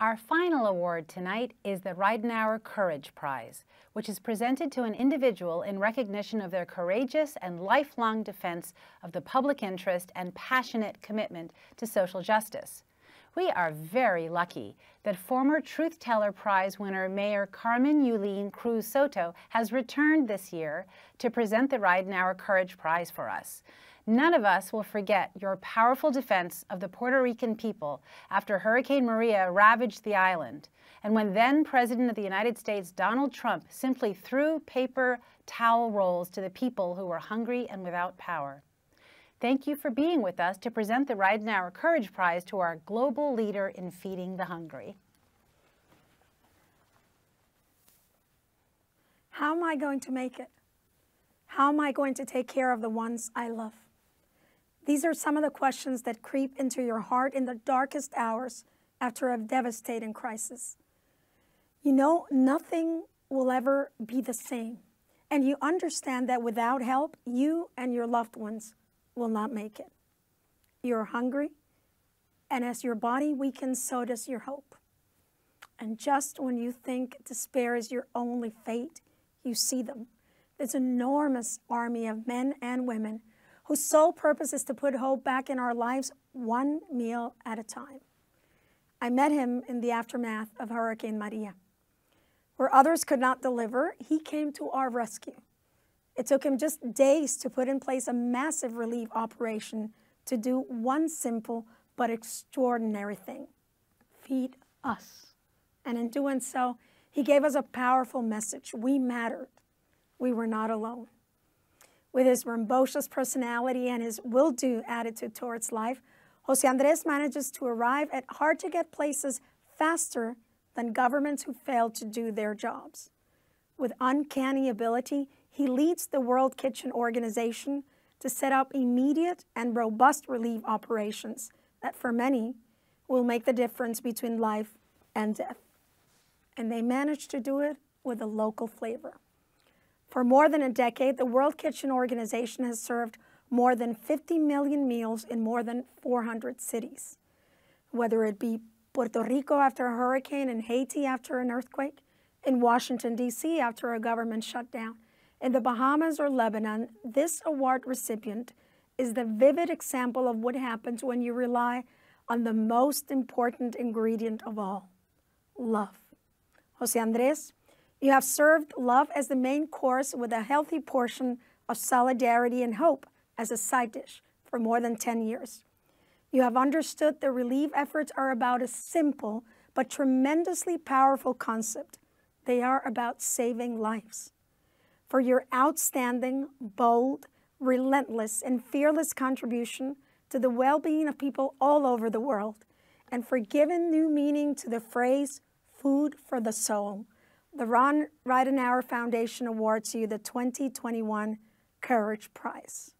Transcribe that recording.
Our final award tonight is the Ridenhour Courage Prize, which is presented to an individual in recognition of their courageous and lifelong defense of the public interest and passionate commitment to social justice. We are very lucky that former Truth Teller Prize winner Mayor Carmen Yulín Cruz Soto has returned this year to present the Ridenhour Courage Prize for us. None of us will forget your powerful defense of the Puerto Rican people after Hurricane Maria ravaged the island, and when then President of the United States Donald Trump simply threw paper towel rolls to the people who were hungry and without power. Thank you for being with us to present the Ridenhour Courage Prize to our global leader in feeding the hungry. How am I going to make it? How am I going to take care of the ones I love? These are some of the questions that creep into your heart in the darkest hours after a devastating crisis. You know, nothing will ever be the same. And you understand that without help, you and your loved ones will not make it. You're hungry, and as your body weakens, so does your hope. And just when you think despair is your only fate, you see them. This enormous army of men and women whose sole purpose is to put hope back in our lives one meal at a time. I met him in the aftermath of Hurricane Maria. Where others could not deliver, he came to our rescue. It took him just days to put in place a massive relief operation to do one simple but extraordinary thing feed us. And in doing so, he gave us a powerful message. We mattered. We were not alone. With his rambunctious personality and his will do attitude towards life, Jose Andres manages to arrive at hard to get places faster than governments who fail to do their jobs. With uncanny ability, he leads the World Kitchen Organization to set up immediate and robust relief operations that, for many, will make the difference between life and death. And they manage to do it with a local flavor. For more than a decade, the World Kitchen Organization has served more than 50 million meals in more than 400 cities. Whether it be Puerto Rico after a hurricane, in Haiti after an earthquake, in Washington, D.C. after a government shutdown, in the Bahamas or Lebanon, this award recipient is the vivid example of what happens when you rely on the most important ingredient of all love. Jose Andres you have served love as the main course with a healthy portion of solidarity and hope as a side dish for more than 10 years. You have understood the relief efforts are about a simple but tremendously powerful concept. They are about saving lives. For your outstanding, bold, relentless, and fearless contribution to the well being of people all over the world, and for giving new meaning to the phrase food for the soul the Ron Ridenhour Foundation awards you the 2021 Courage Prize.